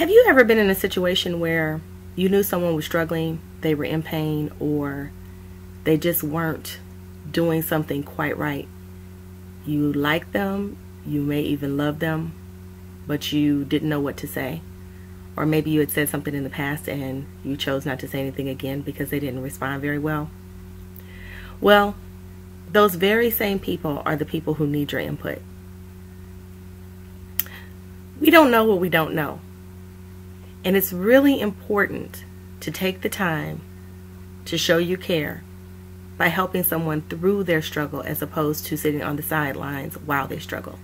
Have you ever been in a situation where you knew someone was struggling, they were in pain, or they just weren't doing something quite right? You liked them, you may even love them, but you didn't know what to say. Or maybe you had said something in the past and you chose not to say anything again because they didn't respond very well. Well, those very same people are the people who need your input. We don't know what we don't know. And it's really important to take the time to show you care by helping someone through their struggle as opposed to sitting on the sidelines while they struggle.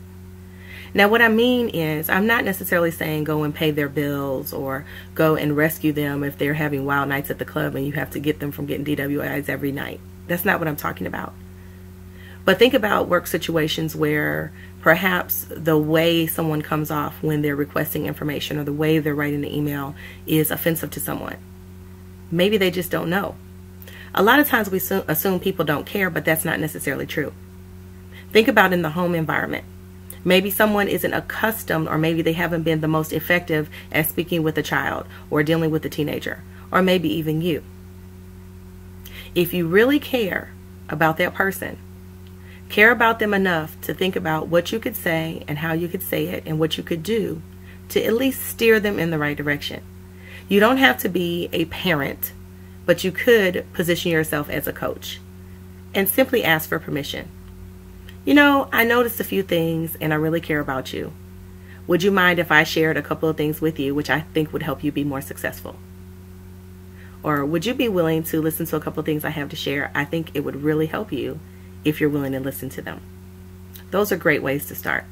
Now, what I mean is, I'm not necessarily saying go and pay their bills or go and rescue them if they're having wild nights at the club and you have to get them from getting DWIs every night. That's not what I'm talking about. But think about work situations where perhaps the way someone comes off when they're requesting information or the way they're writing the email is offensive to someone. Maybe they just don't know. A lot of times we assume people don't care, but that's not necessarily true. Think about in the home environment. Maybe someone isn't accustomed, or maybe they haven't been the most effective at speaking with a child or dealing with a teenager, or maybe even you. If you really care about that person, care about them enough to think about what you could say and how you could say it and what you could do to at least steer them in the right direction. You don't have to be a parent, but you could position yourself as a coach and simply ask for permission. You know, I noticed a few things and I really care about you. Would you mind if I shared a couple of things with you which I think would help you be more successful? Or would you be willing to listen to a couple of things I have to share? I think it would really help you if you're willing to listen to them. Those are great ways to start.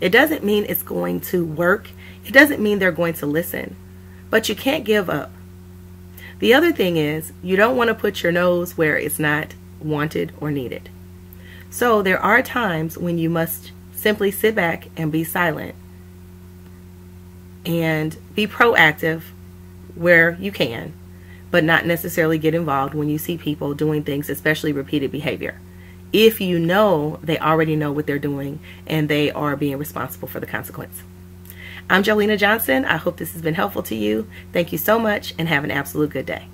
It doesn't mean it's going to work, it doesn't mean they're going to listen, but you can't give up. The other thing is, you don't want to put your nose where it's not wanted or needed. So there are times when you must simply sit back and be silent and be proactive where you can, but not necessarily get involved when you see people doing things, especially repeated behavior. If you know they already know what they're doing and they are being responsible for the consequence. I'm Jo Lena Johnson. I hope this has been helpful to you. Thank you so much and have an absolute good day.